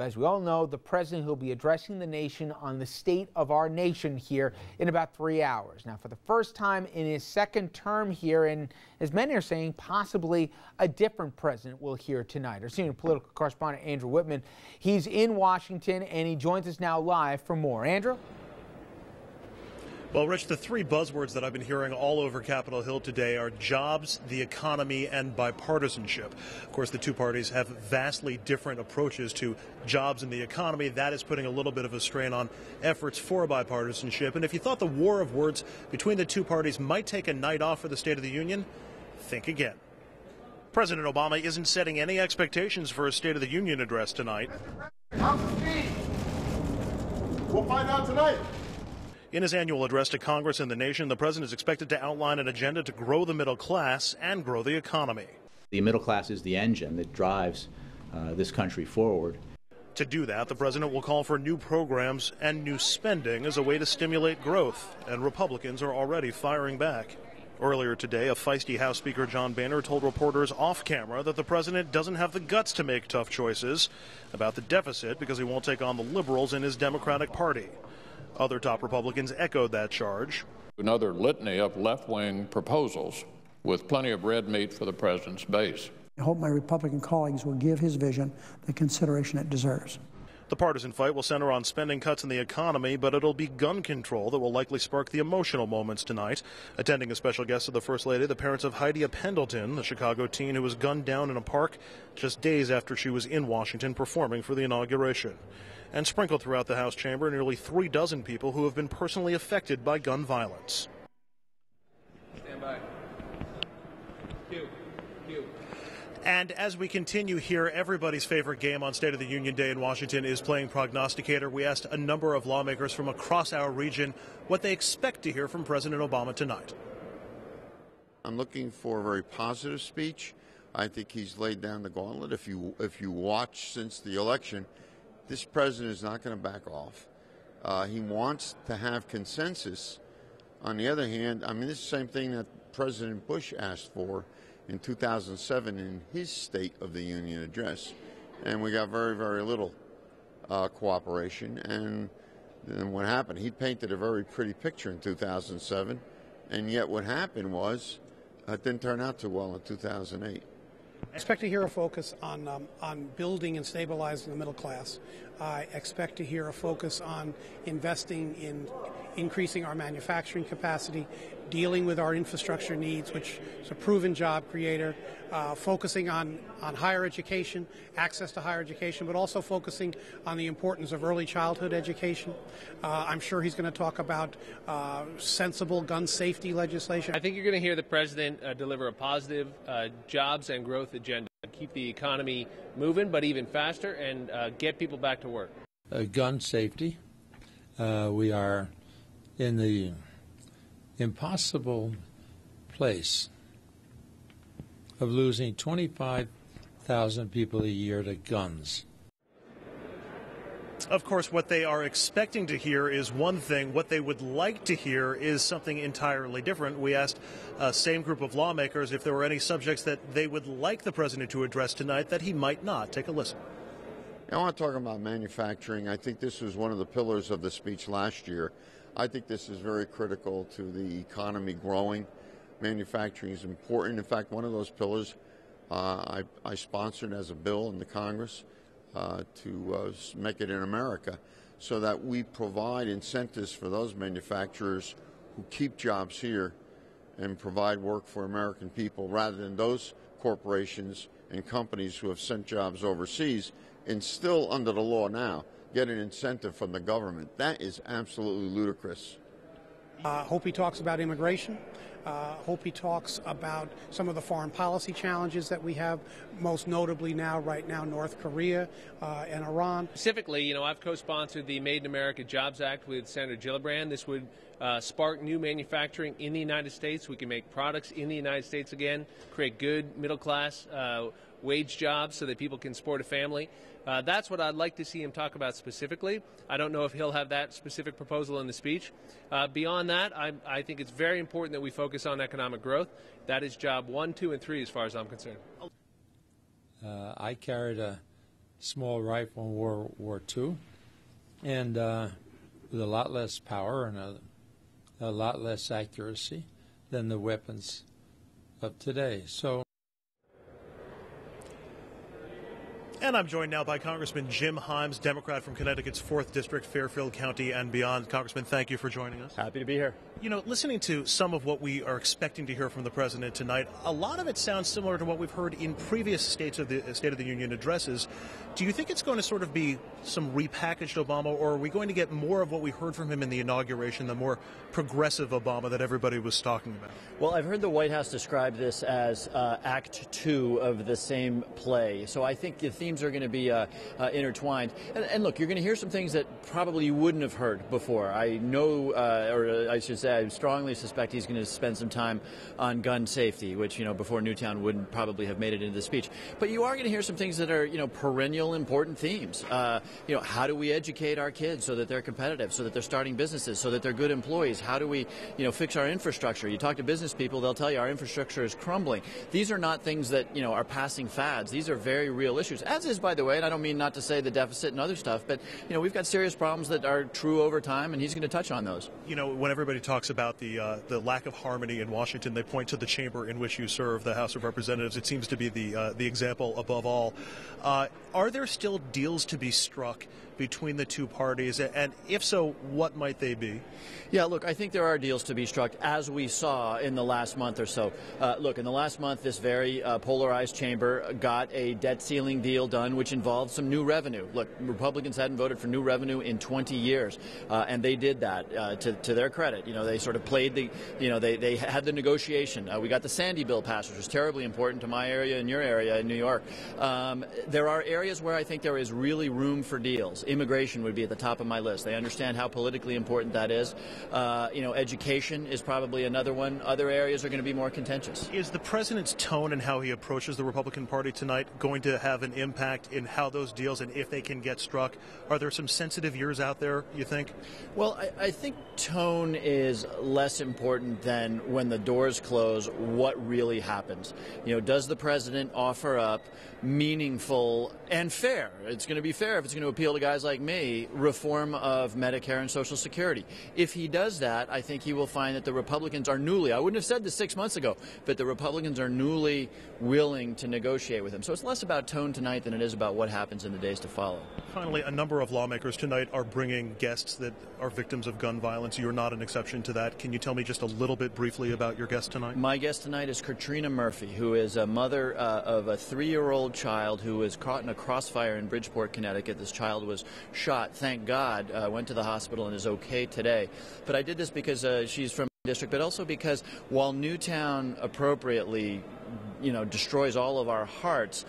As we all know, the president will be addressing the nation on the state of our nation here in about three hours. Now, for the first time in his second term here, and as many are saying, possibly a different president will hear tonight. Our senior political correspondent, Andrew Whitman, he's in Washington and he joins us now live for more. Andrew? Well, Rich, the three buzzwords that I've been hearing all over Capitol Hill today are jobs, the economy, and bipartisanship. Of course, the two parties have vastly different approaches to jobs and the economy. That is putting a little bit of a strain on efforts for bipartisanship. And if you thought the war of words between the two parties might take a night off for the State of the Union, think again. President Obama isn't setting any expectations for a State of the Union address tonight. We'll find out tonight. In his annual address to Congress and the nation, the president is expected to outline an agenda to grow the middle class and grow the economy. The middle class is the engine that drives uh, this country forward. To do that, the president will call for new programs and new spending as a way to stimulate growth, and Republicans are already firing back. Earlier today, a feisty House Speaker John Boehner told reporters off camera that the president doesn't have the guts to make tough choices about the deficit because he won't take on the liberals in his Democratic Party. Other top Republicans echoed that charge. Another litany of left wing proposals with plenty of red meat for the president's base. I hope my Republican colleagues will give his vision the consideration it deserves. The partisan fight will center on spending cuts in the economy, but it'll be gun control that will likely spark the emotional moments tonight. Attending a special guest of the First Lady, the parents of Hadiya Pendleton, the Chicago teen who was gunned down in a park just days after she was in Washington performing for the inauguration and sprinkled throughout the House chamber nearly three dozen people who have been personally affected by gun violence. Stand by. Cue. Cue. And as we continue here, everybody's favorite game on State of the Union Day in Washington is playing prognosticator. We asked a number of lawmakers from across our region what they expect to hear from President Obama tonight. I'm looking for a very positive speech. I think he's laid down the gauntlet. If you if you watch since the election, this president is not going to back off. Uh, he wants to have consensus. On the other hand, I mean, this is the same thing that President Bush asked for in 2007 in his State of the Union address. And we got very, very little uh, cooperation. And then what happened? He painted a very pretty picture in 2007. And yet what happened was it didn't turn out too well in 2008. I expect to hear a focus on, um, on building and stabilizing the middle class. I expect to hear a focus on investing in increasing our manufacturing capacity, dealing with our infrastructure needs, which is a proven job creator, uh, focusing on, on higher education, access to higher education, but also focusing on the importance of early childhood education. Uh, I'm sure he's going to talk about uh, sensible gun safety legislation. I think you're going to hear the president uh, deliver a positive uh, jobs and growth agenda, keep the economy moving, but even faster, and uh, get people back to work. gun safety. we are in the impossible place of losing 25,000 people a year to guns. Of course, what they are expecting to hear is one thing. What they would like to hear is something entirely different. We asked uh, same group of lawmakers if there were any subjects that they would like the president to address tonight that he might not. Take a listen. I want to talk about manufacturing. I think this was one of the pillars of the speech last year. I think this is very critical to the economy growing. Manufacturing is important. In fact, one of those pillars uh, I, I, sponsored as a bill in the Congress uh, to uh, make it in America so that we provide incentives for those manufacturers who keep jobs here and provide work for American people rather than those corporations and companies who have sent jobs overseas and still under the law now get an incentive from the government. That is absolutely ludicrous. Uh, hope he talks about immigration. Uh, hope he talks about some of the foreign policy challenges that we have, most notably now, right now, North Korea uh, and Iran. Specifically, you know, I've co-sponsored the Made in America Jobs Act with Senator Gillibrand. This would uh, spark new manufacturing in the United States. We can make products in the United States again, create good middle class uh, wage jobs so that people can support a family. Uh, that's what I'd like to see him talk about specifically. I don't know if he'll have that specific proposal in the speech. Uh, beyond that, I, I, think it's very important that we focus on economic growth. That is job one, two, and three as far as I'm concerned. Uh, I carried a small rifle in World War II, and uh, with a lot less power and a, a lot less accuracy than the weapons of today. So. And I'm joined now by Congressman Jim Himes, Democrat from Connecticut's 4th District, Fairfield County, and beyond. Congressman, thank you for joining us. Happy to be here. You know, listening to some of what we are expecting to hear from the president tonight, a lot of it sounds similar to what we've heard in previous states of the State of the Union addresses. Do you think it's going to sort of be some repackaged Obama, or are we going to get more of what we heard from him in the inauguration, the more progressive Obama that everybody was talking about? Well, I've heard the White House describe this as uh, Act Two of the same play. So I think the themes are going to be uh, uh, intertwined. And, and, look, you're going to hear some things that probably you wouldn't have heard before. I know, uh, or I should say, I strongly suspect he's going to spend some time on gun safety, which you know before Newtown wouldn't probably have made it into the speech. But you are going to hear some things that are you know perennial important themes. Uh, you know, how do we educate our kids so that they're competitive, so that they're starting businesses, so that they're good employees? How do we you know fix our infrastructure? You talk to business people, they'll tell you our infrastructure is crumbling. These are not things that you know are passing fads. These are very real issues. As is, by the way, and I don't mean not to say the deficit and other stuff, but you know we've got serious problems that are true over time, and he's going to touch on those. You know, when everybody talks about the uh, the lack of harmony in Washington, they point to the chamber in which you serve, the House of Representatives. It seems to be the uh, the example above all. Uh, are there still deals to be struck between the two parties, and if so, what might they be? Yeah, look, I think there are deals to be struck, as we saw in the last month or so. Uh, look, in the last month, this very uh, polarized chamber got a debt ceiling deal done, which involved some new revenue. Look, Republicans hadn't voted for new revenue in 20 years, uh, and they did that uh, to, to their credit. You know, they sort of played the, you know, they, they had the negotiation. Uh, we got the Sandy bill passed, which was terribly important to my area and your area in New York. Um, there are areas where I think there is really room for deals. Immigration would be at the top of my list. They understand how politically important that is. Uh, you know, education is probably another one. Other areas are going to be more contentious. Is the president's tone and how he approaches the Republican Party tonight going to have an impact in how those deals and if they can get struck? Are there some sensitive years out there, you think? Well, I, I think tone is less important than when the doors close, what really happens. You know, does the president offer up meaningful and fair, it's going to be fair if it's going to appeal to guys like me, reform of Medicare and Social Security? If he does that, I think he will find that the Republicans are newly, I wouldn't have said this six months ago, but the Republicans are newly willing to negotiate with him. So it's less about tone tonight than it is about what happens in the days to follow. Finally, a number of lawmakers tonight are bringing guests that are victims of gun violence. You're not an exception to that. Can you tell me just a little bit briefly about your guest tonight? My guest tonight is Katrina Murphy, who is a mother uh, of a three year old child who was caught in a crossfire in Bridgeport, Connecticut. This child was shot, thank God, uh, went to the hospital and is okay today. But I did this because uh, she's from district, but also because while Newtown appropriately, you know, destroys all of our hearts,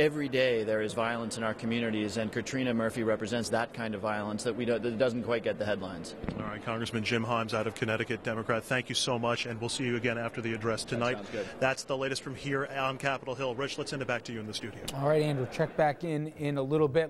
every day there is violence in our communities, and Katrina Murphy represents that kind of violence that we do, that doesn't quite get the headlines. All right, Congressman Jim Himes out of Connecticut, Democrat. Thank you so much, and we'll see you again after the address tonight. That That's the latest from here on Capitol Hill. Rich, let's send it back to you in the studio. All right, Andrew, check back in in a little bit.